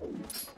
With a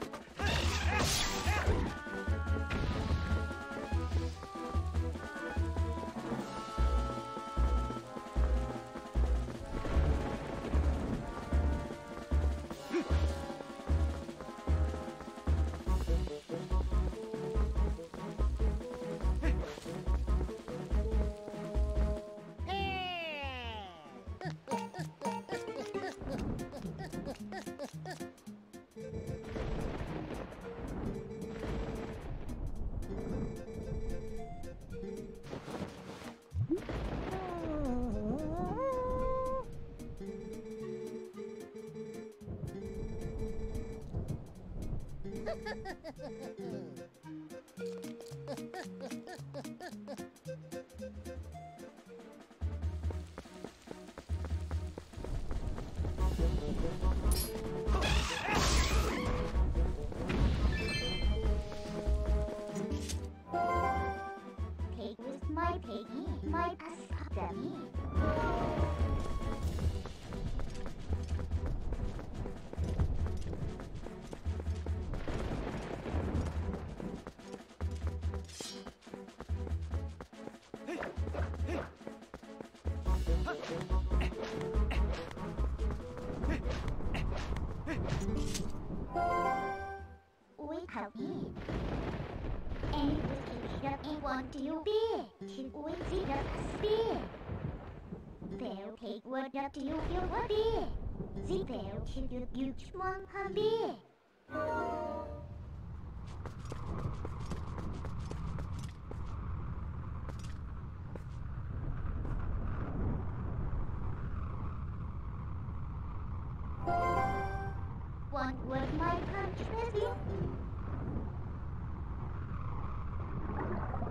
of a want to be Kid with the speed Bell pig what up to you feel what be The bell kid you you one hubby One word my contribute Look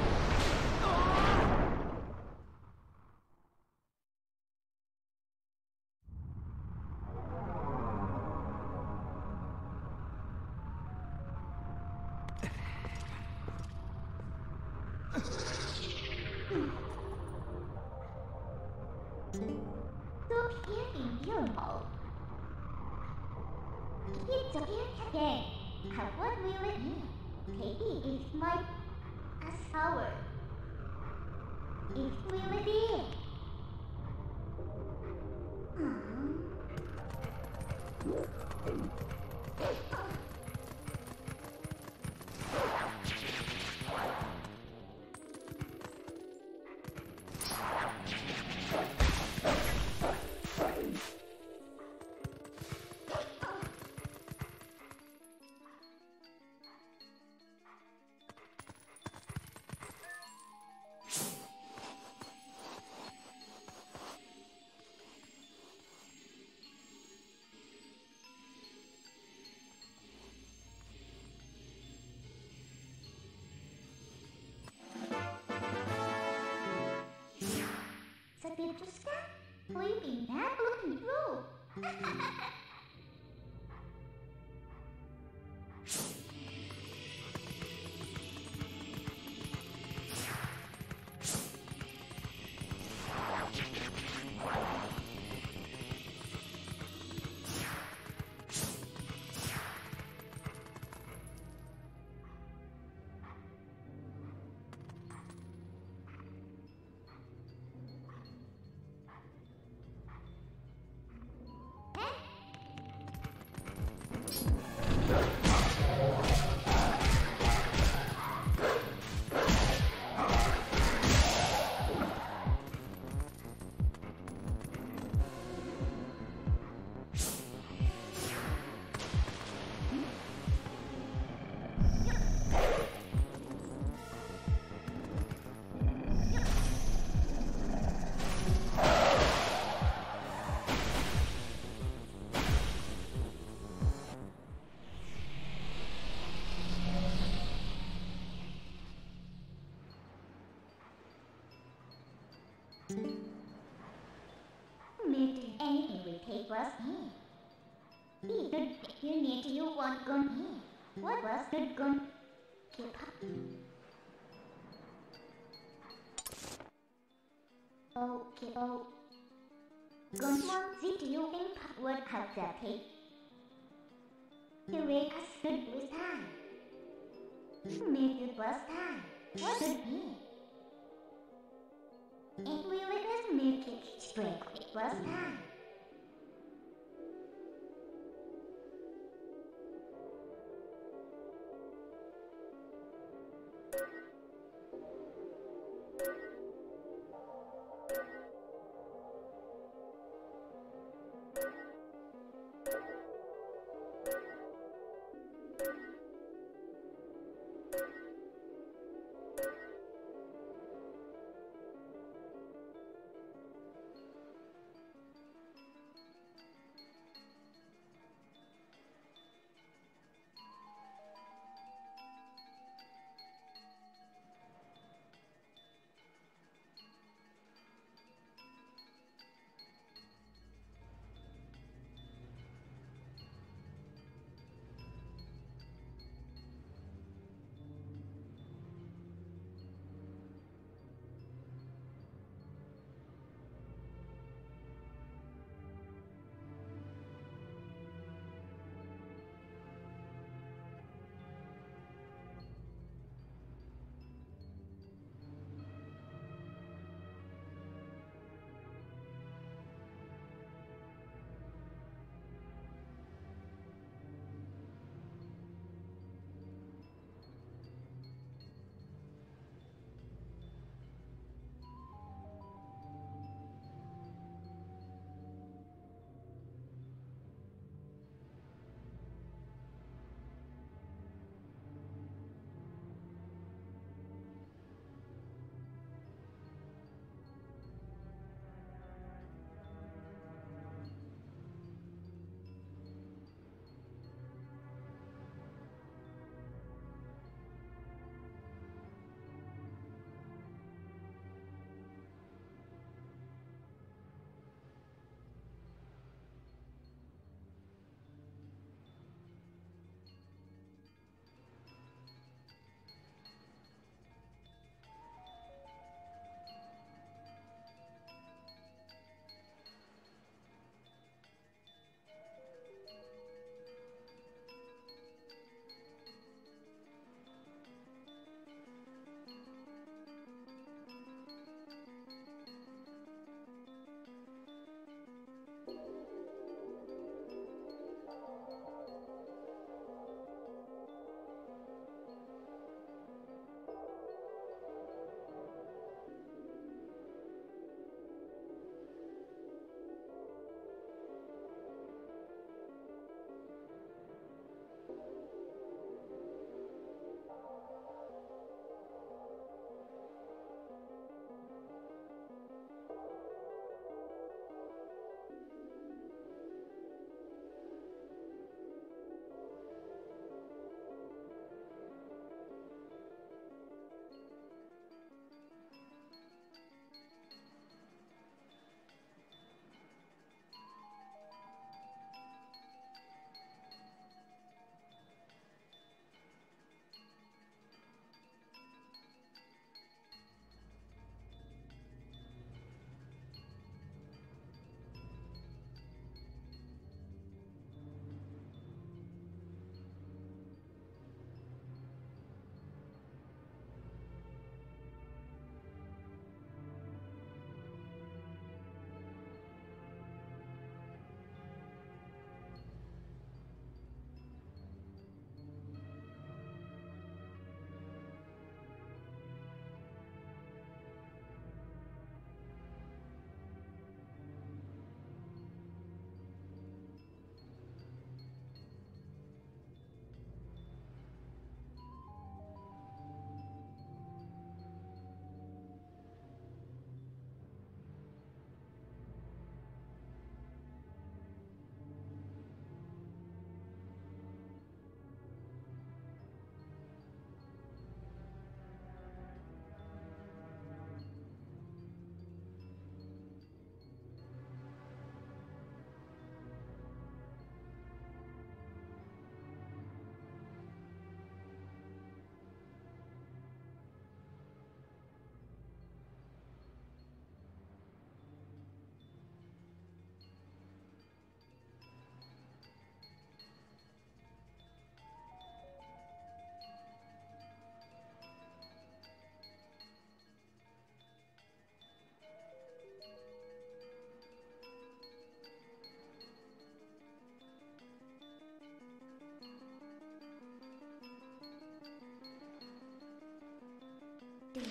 Oh. Serpicuska? Will be that looking through? Maybe anything will take us here. Be good, you need you want gun here. What was good gun? Keep up. Okay, oh. Gun one, zip you in password out the page. You wake us good with time. Maybe it was time. What could be? It will let us make it straight. It was time.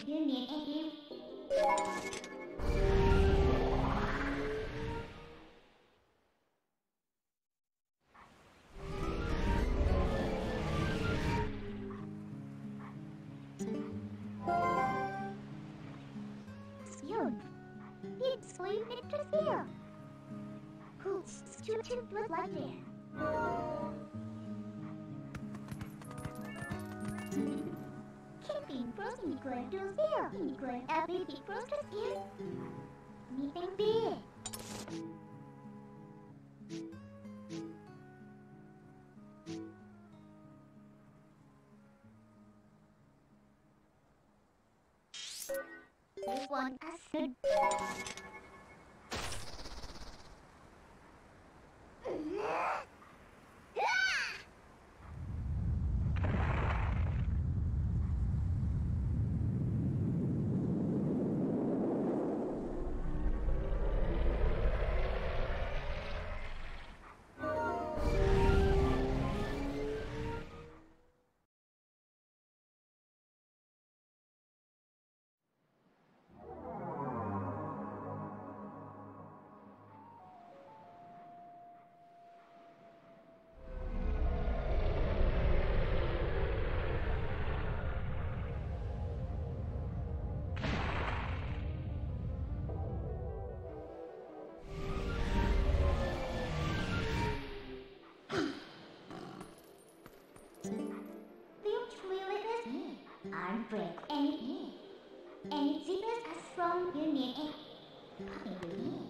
Between good. Zippers are strong union and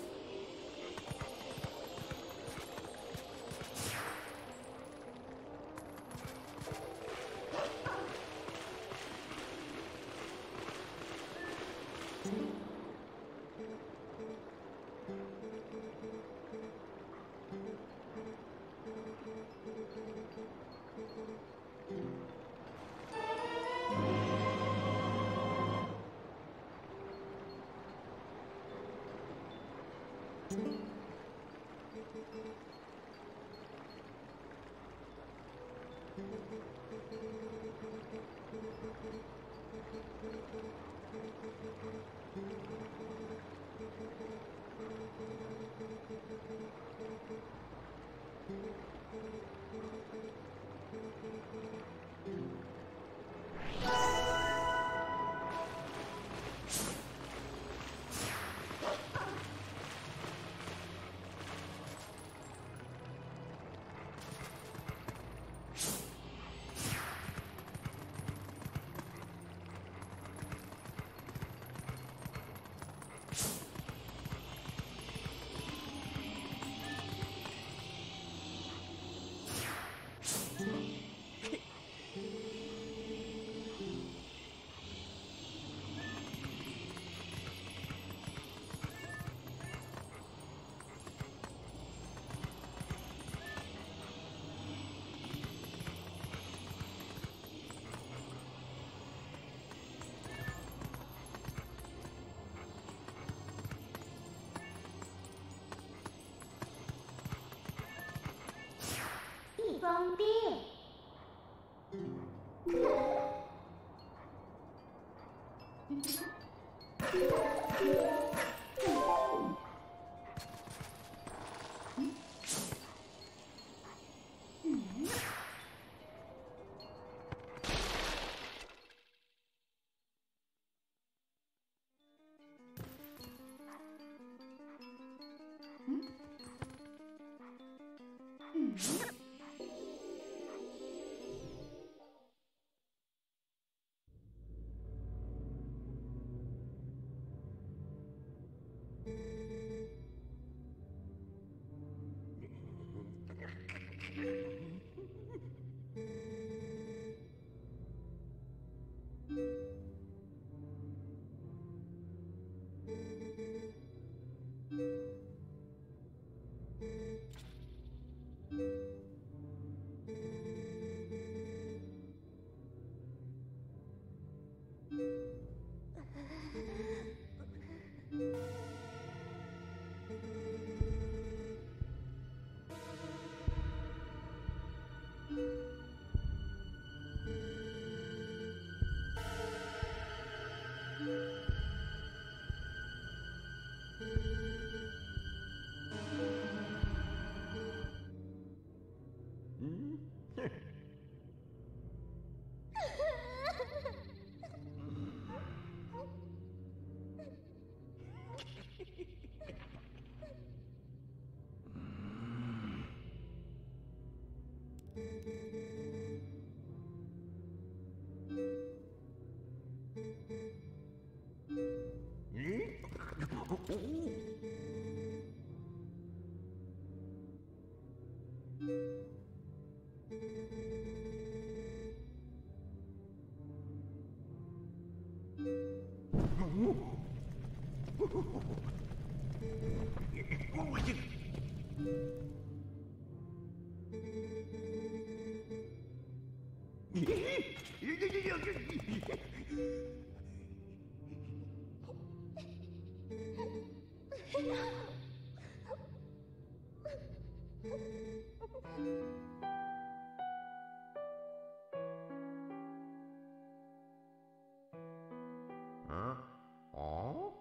Thank you. 方便。Mm-hmm. Oh! Huh? Oh?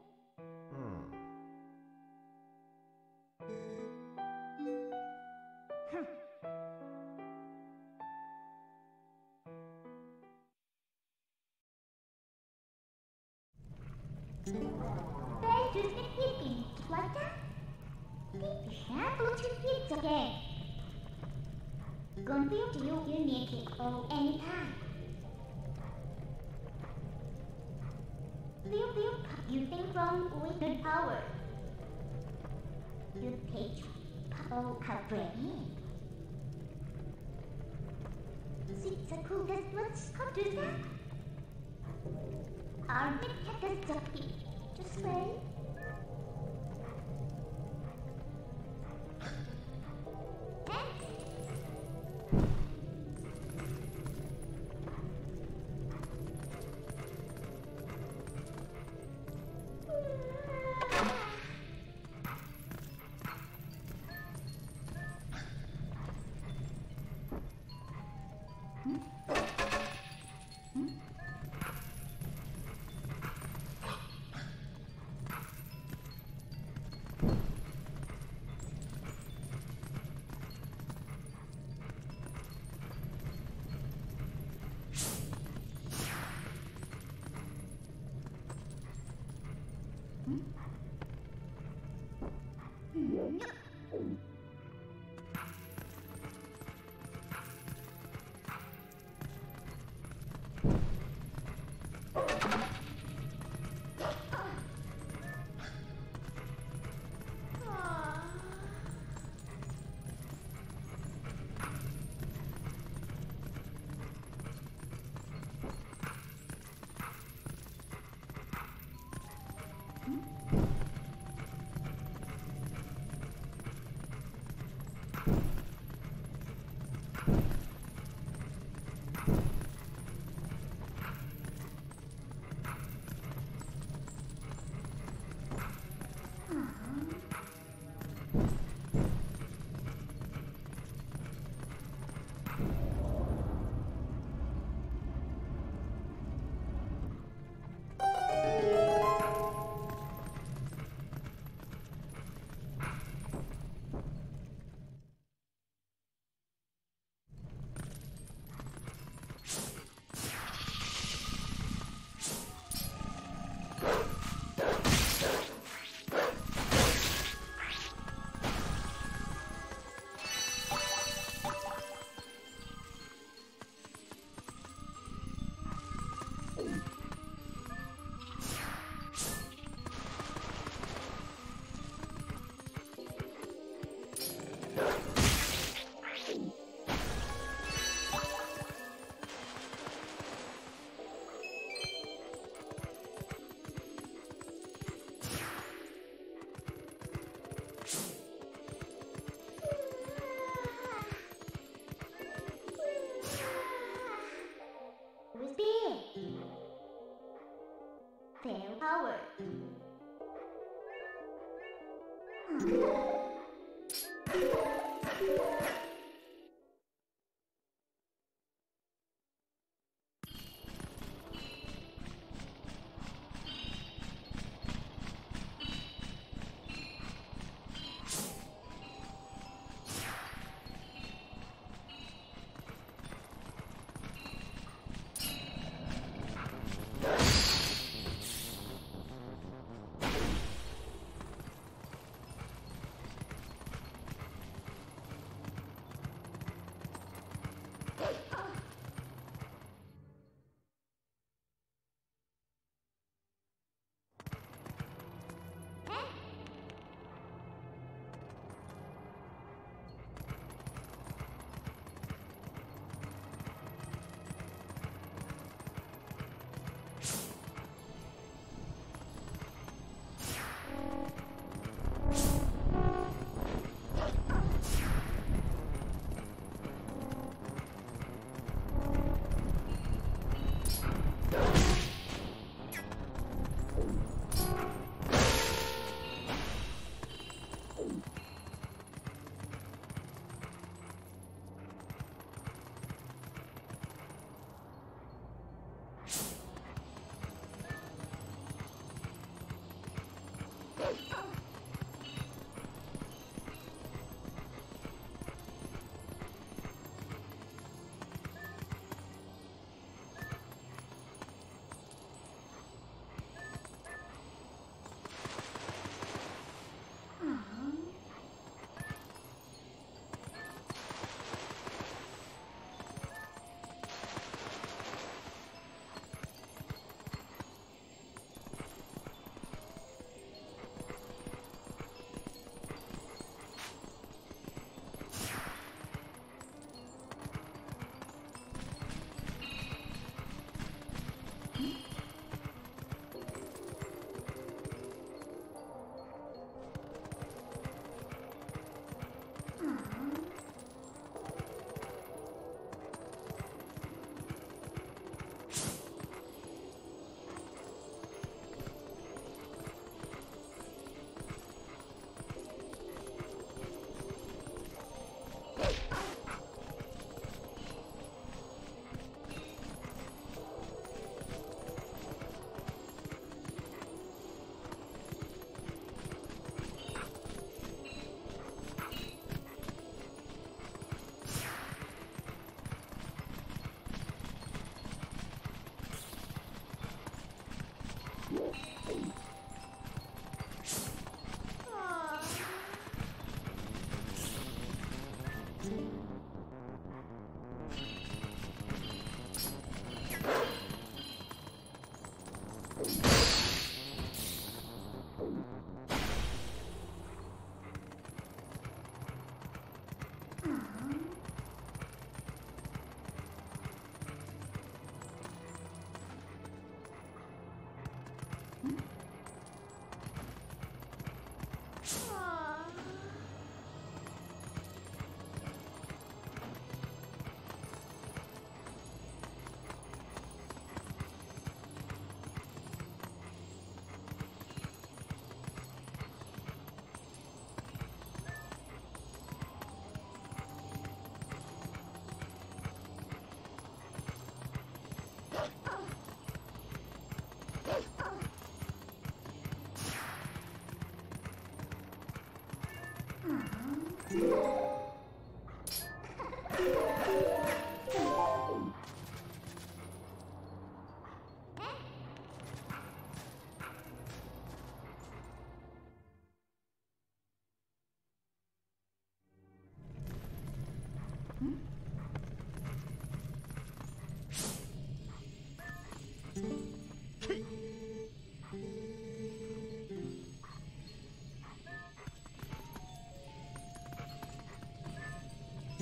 How did that? Armin kept us ducky. Just wait. Howard.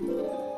Yeah.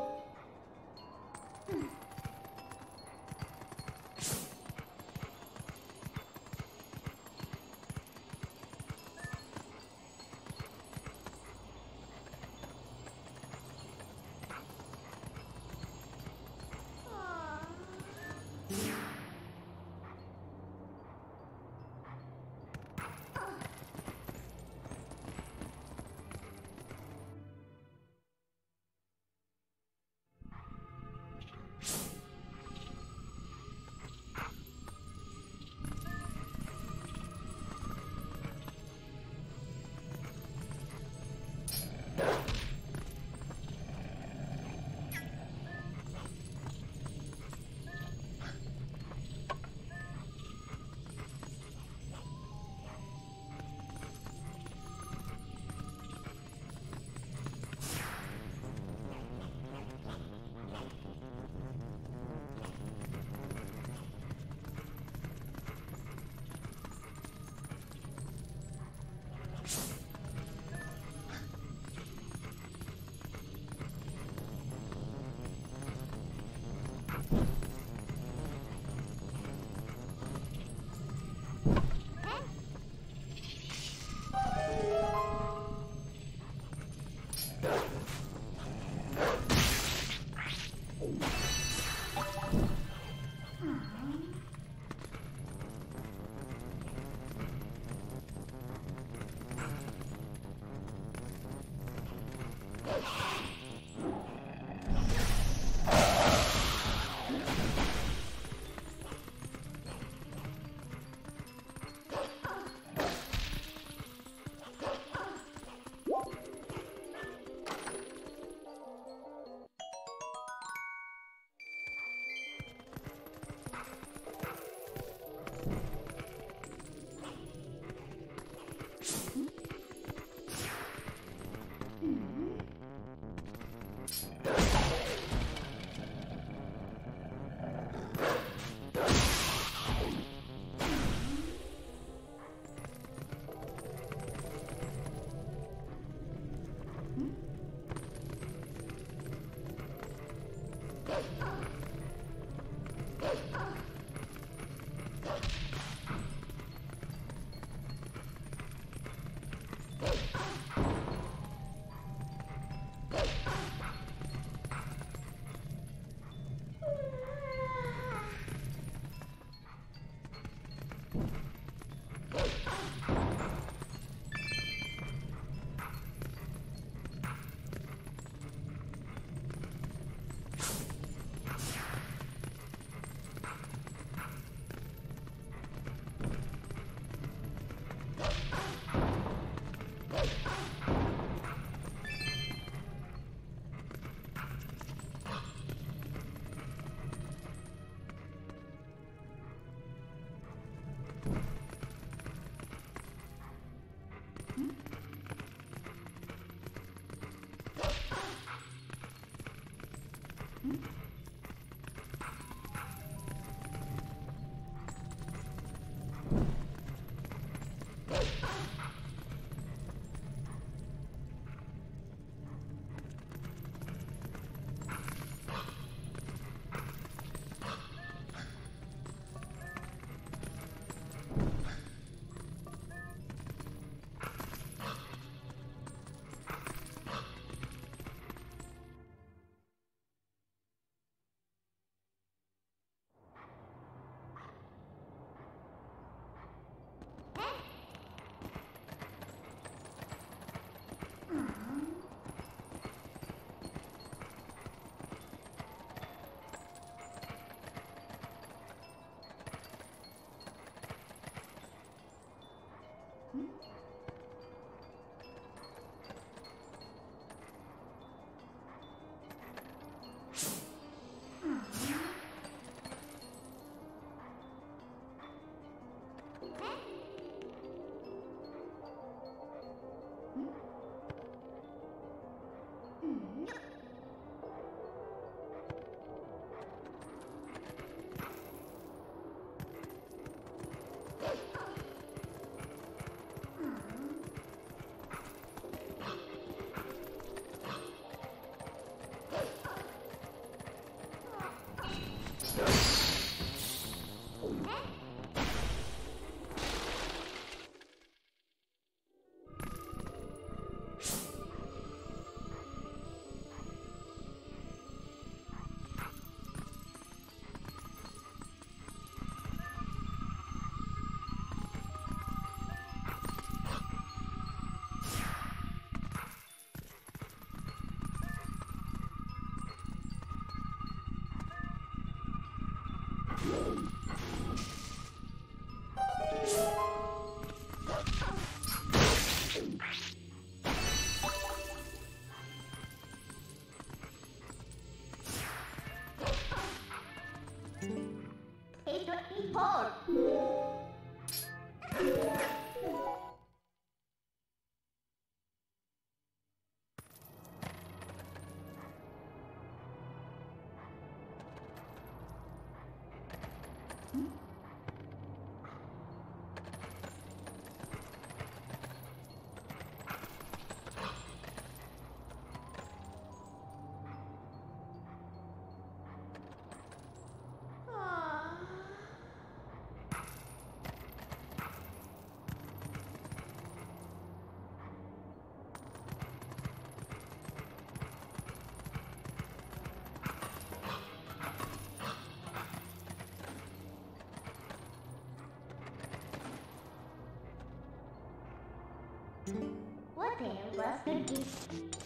What day was the goose?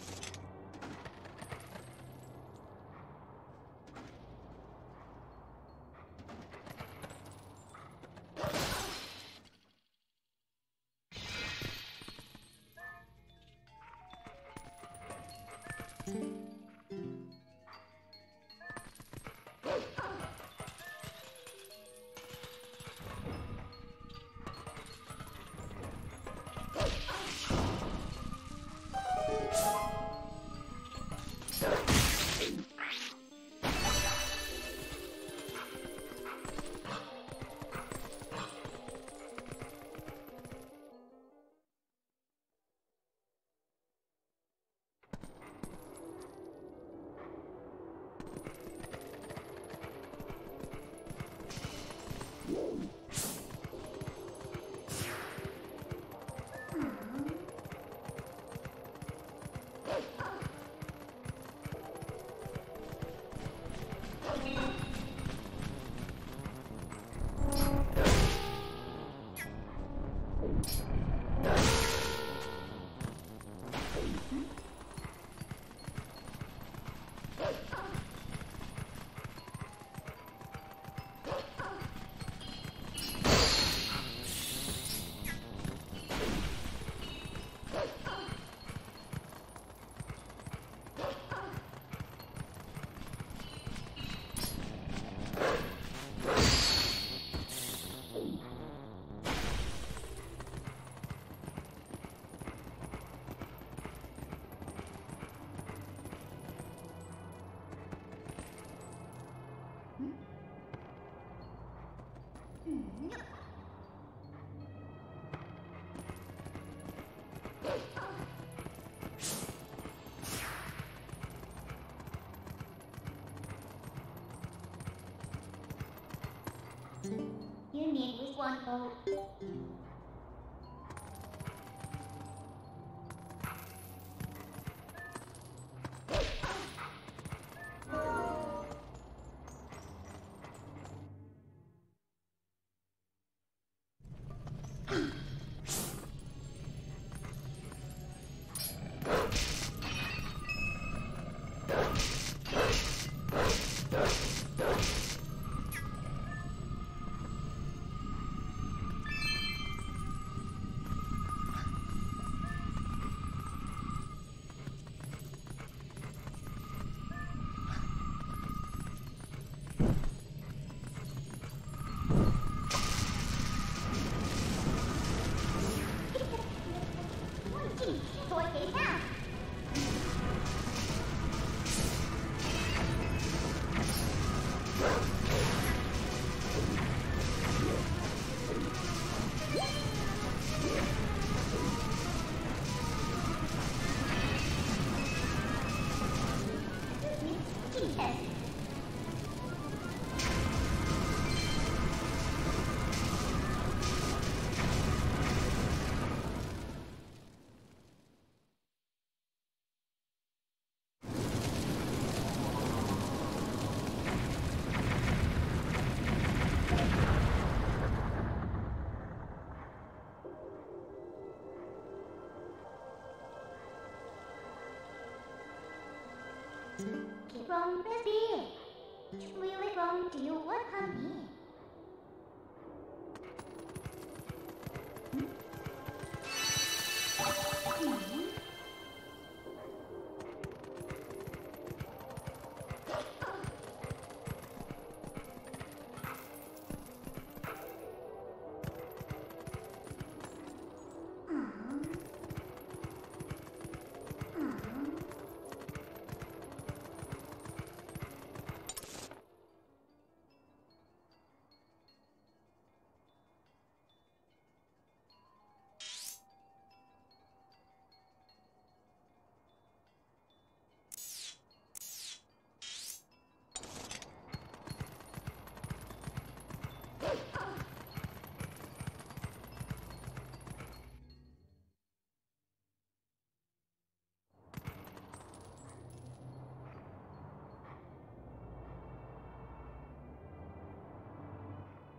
101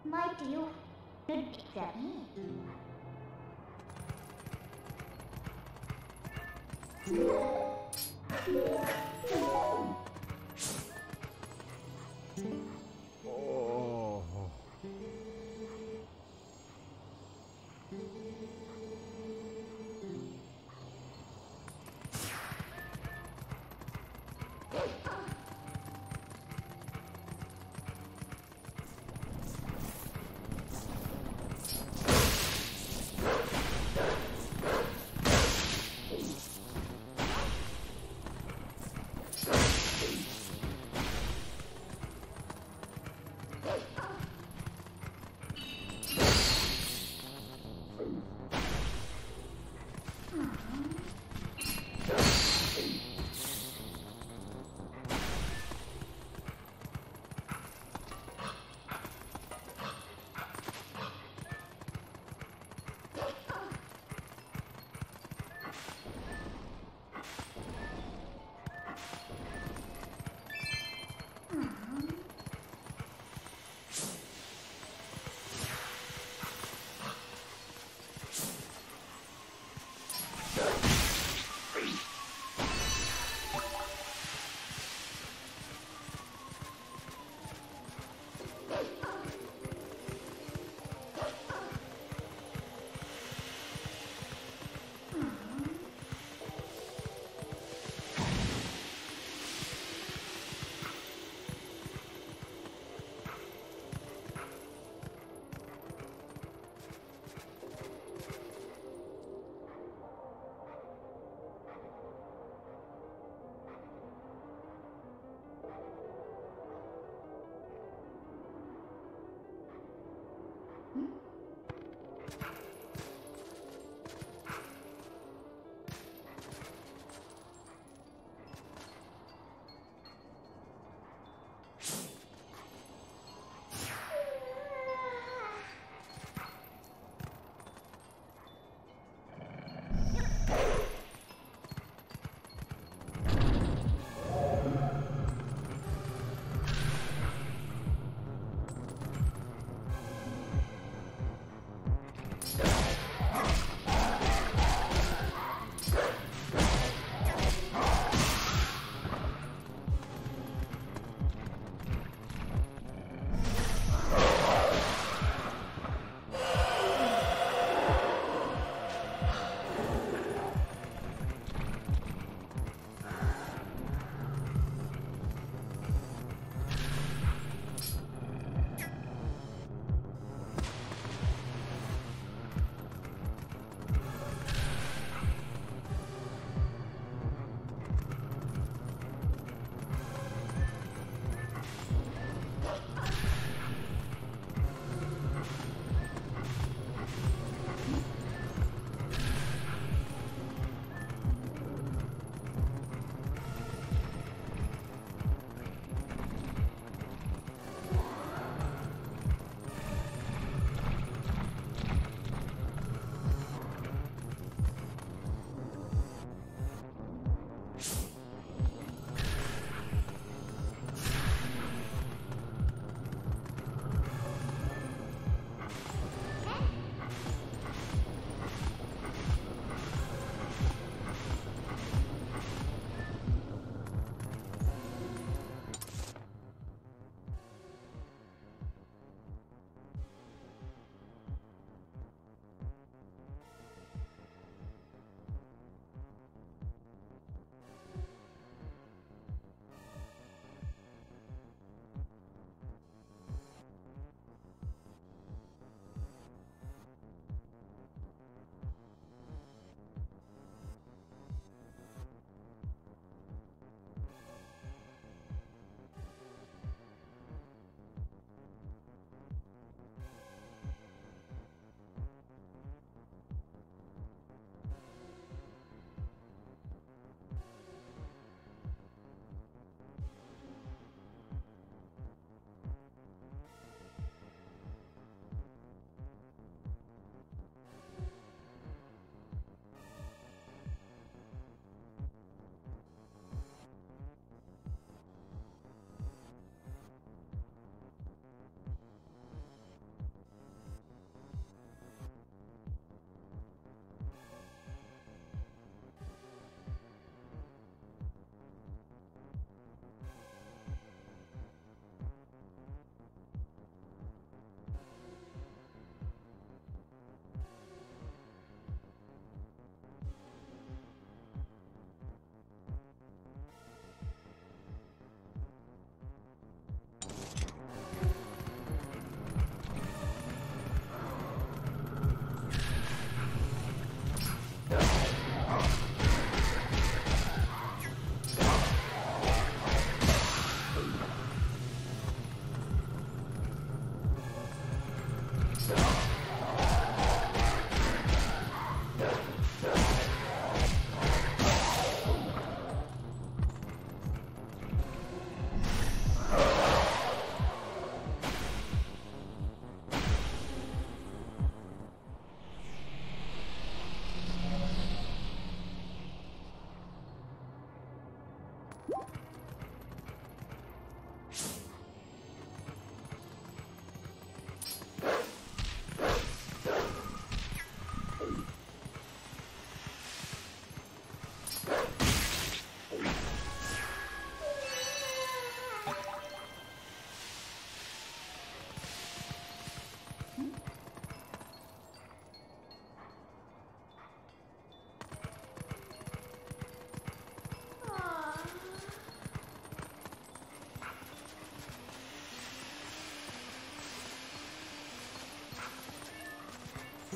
My deal should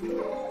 Oh.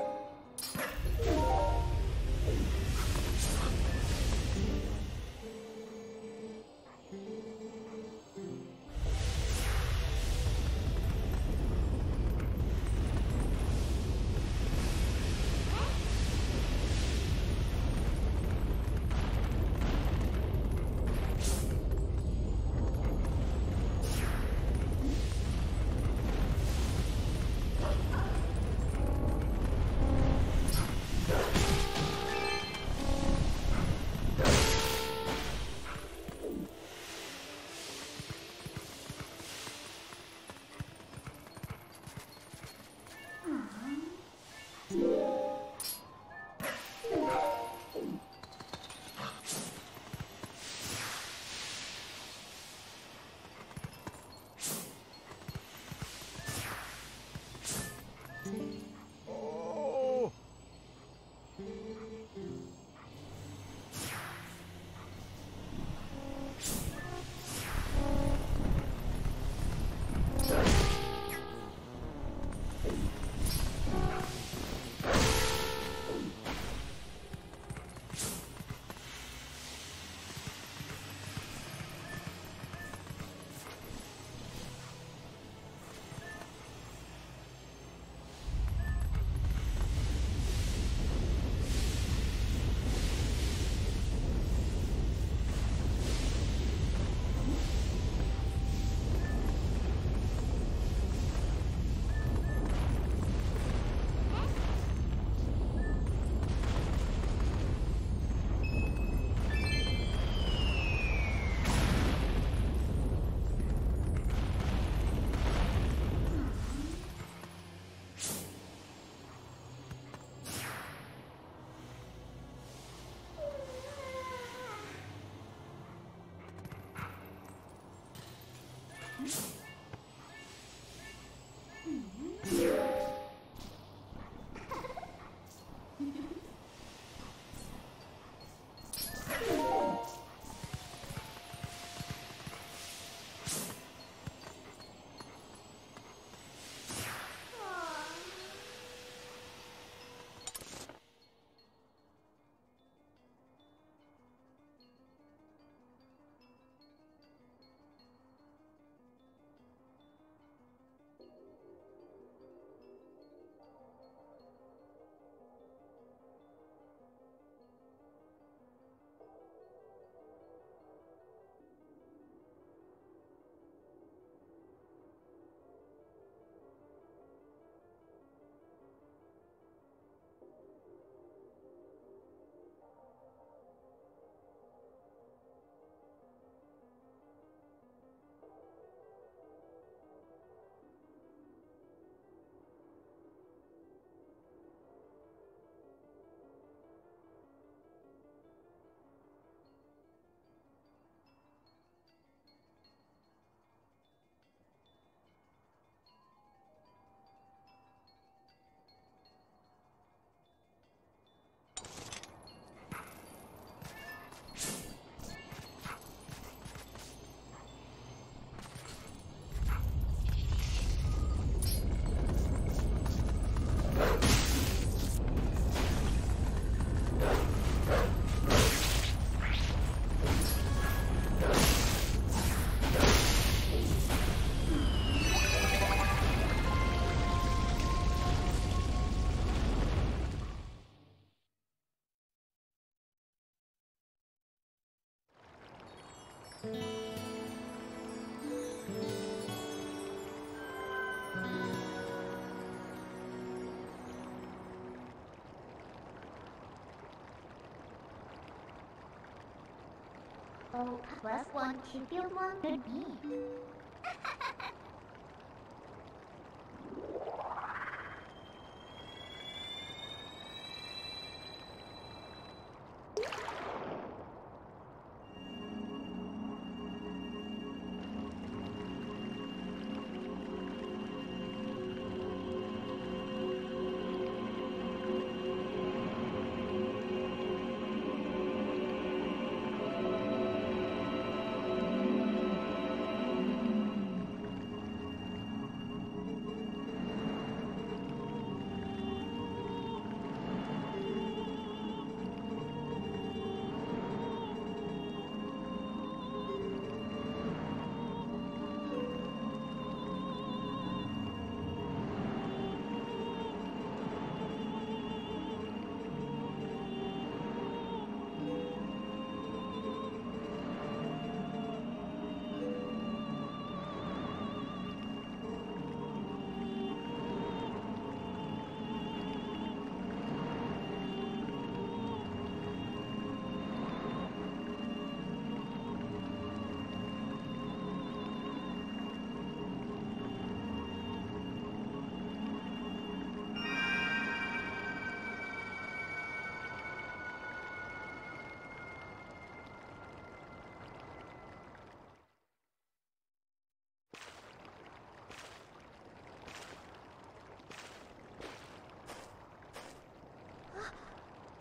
Oh, plus one can build one good me.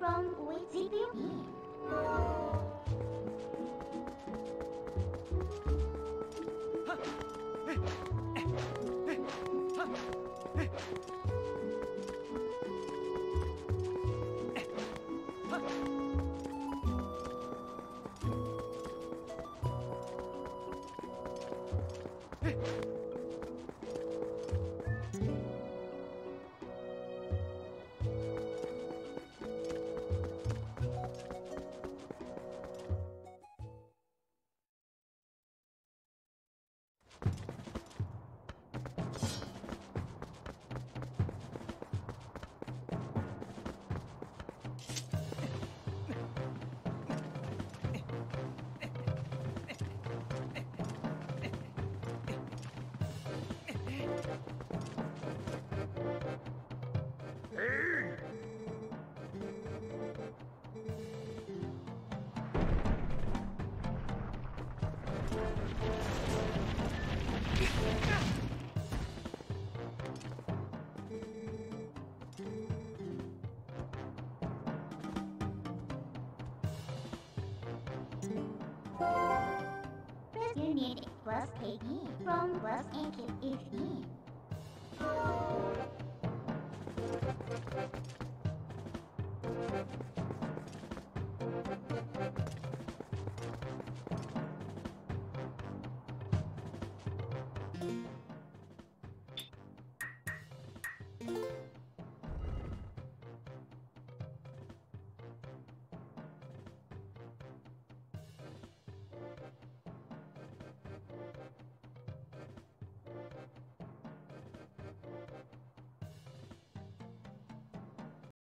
from with the me from keep if me.